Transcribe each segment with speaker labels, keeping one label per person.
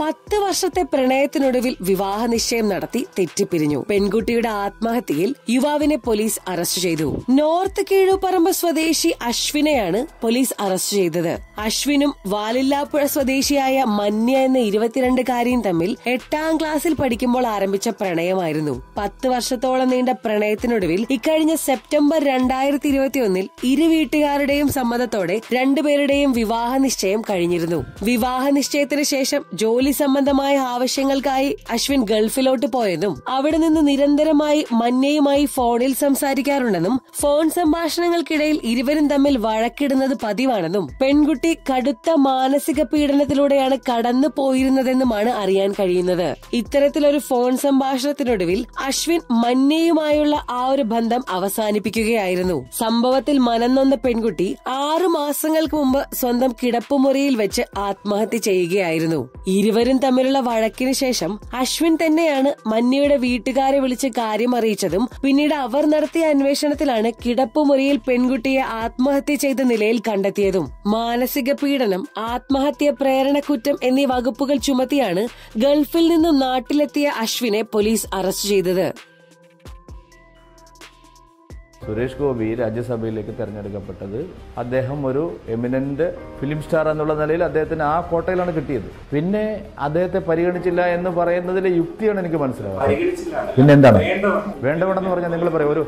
Speaker 1: പത്ത് വർഷത്തെ പ്രണയത്തിനൊടുവിൽ വിവാഹ നിശ്ചയം നടത്തി തെറ്റിപ്പിരിഞ്ഞു. പെൺകുട്ടിയുടെ ആത്മഹത്യയിൽ യുവാവിനെ പോലീസ് അറസ്റ്റ് ചെയ്തു. നോർത്ത് കീഴുപറമ്പ് സ്വദേശി അശ്വിനെയാണ് പോലീസ് അറസ്റ്റ് ചെയ്തത്. അശ്വിനും വാലില്ലാപ്പുഴ സ്വദേശിയായ മന്യ എന്ന ഇരുപത്തിരണ്ടുകാരിയും തമ്മിൽ എട്ടാം ക്ലാസ്സിൽ പഠിക്കുമ്പോൾ ആരംഭിച്ച പ്രണയമായിരുന്നു. പത്ത് വർഷത്തോളം നീണ്ട പ്രണയത്തിനൊടുവിൽ ഇക്കഴിഞ്ഞ സെപ്റ്റംബർ രണ്ടായിരത്തി ഇരുപത്തിയൊന്നിൽ ഇരു വീട്ടുകാരുടെയും സമ്മതത്തോടെ രണ്ടുപേരുടെയും വിവാഹ നിശ്ചയം കഴിഞ്ഞിരുന്നു. വിവാഹ നിശ്ചയത്തിന് ശേഷം ജോലി സംബന്ധമായ ആവശ്യങ്ങൾക്കായി അശ്വിൻ ഗൾഫിലോട്ട് പോയതും അവിടെ നിന്ന് നിരന്തരമായി മന്യയുമായി ഫോണിൽ സംസാരിക്കാറുണ്ടെന്നും ഫോൺ സംഭാഷണങ്ങൾക്കിടയിൽ ഇരുവരും തമ്മിൽ വഴക്കിടുന്നത് പതിവാണെന്നും പെൺകുട്ടി കടുത്ത മാനസിക പീഡനത്തിലൂടെയാണ് കടന്നു പോയിരുന്നതെന്നുമാണ് അറിയാൻ കഴിയുന്നത്. ഇത്തരത്തിലൊരു ഫോൺ സംഭാഷണത്തിനൊടുവിൽ അശ്വിൻ മന്യയുമായുള്ള ആ ഒരു ബന്ധം അവസാനിപ്പിക്കുകയായിരുന്നു. സംഭവത്തിൽ മനന്നൊന്ന പെൺകുട്ടി ആറു മാസങ്ങൾക്ക് മുമ്പ് സ്വന്തം കിടപ്പുമുറിയിൽ വെച്ച് ആത്മഹത്യ ചെയ്യുകയായിരുന്നു. ഇരുവരും തമ്മിലുള്ള വഴക്കിന് ശേഷം അശ്വിൻ തന്നെയാണ് മന്യയുടെ വീട്ടുകാരെ വിളിച്ച് കാര്യം അറിയിച്ചതും പിന്നീട് അവർ നടത്തിയ അന്വേഷണത്തിലാണ് കിടപ്പുമുറിയിൽ പെൺകുട്ടിയെ ആത്മഹത്യ ചെയ്ത നിലയിൽ കണ്ടെത്തിയതും. മാനസിക പീഡനം ആത്മഹത്യ പ്രേരണക്കുറ്റം എന്നീ വകുപ്പുകൾ ചുമത്തിയാണ് ഗൾഫിൽ നിന്നും നാട്ടിലെത്തിയ അശ്വിനെ പോലീസ് അറസ്റ്റ് ചെയ്തത്.
Speaker 2: സുരേഷ് ഗോപി രാജ്യസഭയിലേക്ക് തെരഞ്ഞെടുക്കപ്പെട്ടത് അദ്ദേഹം ഒരു എമിനന്റ് ഫിലിം സ്റ്റാർ എന്നുള്ള നിലയിൽ അദ്ദേഹത്തിന് ആ കോട്ടയിലാണ് കിട്ടിയത്. പിന്നെ അദ്ദേഹത്തെ പരിഗണിച്ചില്ല എന്ന് പറയുന്നതിലെ യുക്തിയാണ് എനിക്ക് മനസ്സിലാവുന്നത്. പിന്നെ എന്താണ്? വേണ്ടവണെന്ന് പറഞ്ഞാൽ നിങ്ങൾ പറയും ഒരു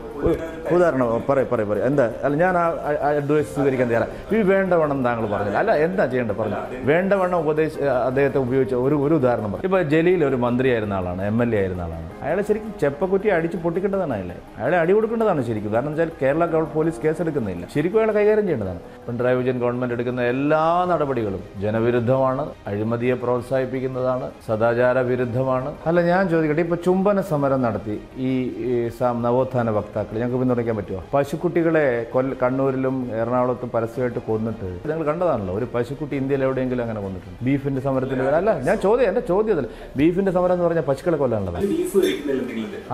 Speaker 2: ഉദാഹരണം പറയും പറയും പറയും എന്താ? അല്ല ഞാൻ ആ അഡ്വൈസ് സ്വീകരിക്കാൻ തയ്യാറാണ് ഈ വേണ്ടവണ്ണം താങ്കൾ പറഞ്ഞില്ല അല്ല എന്താ ചെയ്യേണ്ടത്? പറഞ്ഞു. വേണ്ടവണ്ണം ഉപദേശ അദ്ദേഹത്തെ ഉപയോഗിച്ച ഒരു ഒരു ഉദാഹരണം പറയും ഇപ്പൊ ജലീൽ ഒരു മന്ത്രിയായിരുന്ന ആളാണ് എം എൽ എ ആയിരുന്ന ആളാണ്. അയാളെ ശരിക്കും ചെപ്പക്കുറ്റി അടിച്ച് പൊട്ടിക്കേണ്ടതാണ് അയാളെ. അയാളെ അടി കൊടുക്കേണ്ടതാണ് ശരിക്കും. കാരണം വെച്ചാൽ കേരള പോലീസ് കേസെടുക്കുന്നില്ല. ശരിക്കും അയാളെ കൈകാര്യം ചെയ്യേണ്ടതാണ്. പിണറായി വിജയൻ ഗവൺമെന്റ് എടുക്കുന്ന എല്ലാ നടപടികളും ജനവിരുദ്ധമാണ് അഴിമതിയെ പ്രോത്സാഹിപ്പിക്കുന്നതാണ് സദാചാര വിരുദ്ധമാണ്. അല്ല ഞാൻ ചോദിക്കട്ടെ ഇപ്പൊ ചുംബന സമരം നടത്തി ഈ നവോത്ഥാന വക്താക്കൾ ഞങ്ങൾക്ക് പിന്തുണയ്ക്കാൻ പറ്റുമോ? പശുക്കുട്ടികളെ കൊല്ല കണ്ണൂരിലും എറണാകുളത്തും പരസ്യമായിട്ട് കൊന്നിട്ട് നിങ്ങൾ കണ്ടതാണല്ലോ ഒരു പശുക്കുട്ടി ഇന്ത്യയിൽ എവിടെയെങ്കിലും അങ്ങനെ കൊന്നിട്ടുണ്ട്. ബീഫിന്റെ സമരത്തിന്റെ പേര് അല്ല ഞാൻ ചോദ്യം എന്റെ ചോദ്യം അതല്ല. ബീഫിന്റെ സമരം എന്ന് പറഞ്ഞാൽ പശുക്കളെ കൊല്ലാനുള്ളതാണ്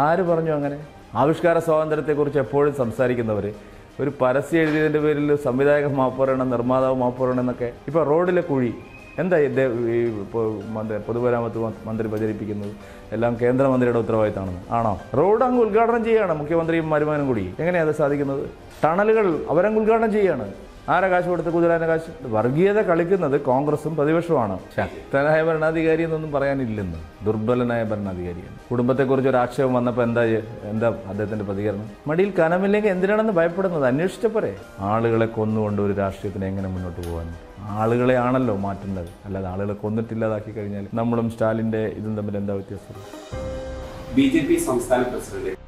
Speaker 2: ആര് പറഞ്ഞു അങ്ങനെ? ആവിഷ്കാര സ്വാതന്ത്ര്യത്തെക്കുറിച്ച് എപ്പോഴും സംസാരിക്കുന്നവർ ഒരു പരസ്യം എഴുതിയതിന്റെ പേരിൽ സംവിധായകൻ മാപ്പുറണം നിർമ്മാതാവ് മാപ്പുറണം എന്നൊക്കെ ഇപ്പോൾ റോഡിലെ കുഴി എന്താ ഇത് ഈ മന്ത്രി പൊതുമരാമത്ത് മന്ത്രി പ്രചരിപ്പിക്കുന്നത്? എല്ലാം കേന്ദ്രമന്ത്രിയുടെ ഉത്തരവാദിത്തമാണെന്ന്. ആണോ? റോഡ് അങ്ങ് ഉദ്ഘാടനം ചെയ്യുകയാണ് മുഖ്യമന്ത്രിയും മരുമാനും കൂടി. എങ്ങനെയാണ് അത് സാധിക്കുന്നത്? ടണലുകൾ അവരങ്ങ് ഉദ്ഘാടനം ചെയ്യുകയാണ്. ആരെ കാശ് കൊടുത്ത് കുതിരാന്റെ കാശ്? വർഗീയത കളിക്കുന്നത് കോൺഗ്രസും പ്രതിപക്ഷവുമാണ്. ശക്തനായ ഭരണാധികാരി എന്നൊന്നും പറയാനില്ലെന്ന്. ദുർബലനായ ഭരണാധികാരിയാണ്. കുടുംബത്തെക്കുറിച്ച് ഒരു ആക്ഷേപം വന്നപ്പോൾ എന്താ എന്താ അദ്ദേഹത്തിന്റെ പ്രതികരണം? മടിയിൽ കനമില്ലെങ്കിൽ എന്തിനാണെന്ന് ഭയപ്പെടുന്നത്? അന്വേഷിച്ചപ്പോരെ ആളുകളെ കൊന്നുകൊണ്ട് ഒരു രാഷ്ട്രീയത്തിന് എങ്ങനെ മുന്നോട്ട് പോകാൻ ആളുകളെ ആണല്ലോ മാറ്റേണ്ടത് അല്ലാതെ ആളുകളെ കൊന്നിട്ടില്ലാതാക്കി കഴിഞ്ഞാൽ നമ്മളും സ്റ്റാലിന്റെ ഇതും തമ്മിൽ എന്താ വ്യത്യാസം?
Speaker 3: ബി ജെ പി സംസ്ഥാന പ്രസിഡന്റ്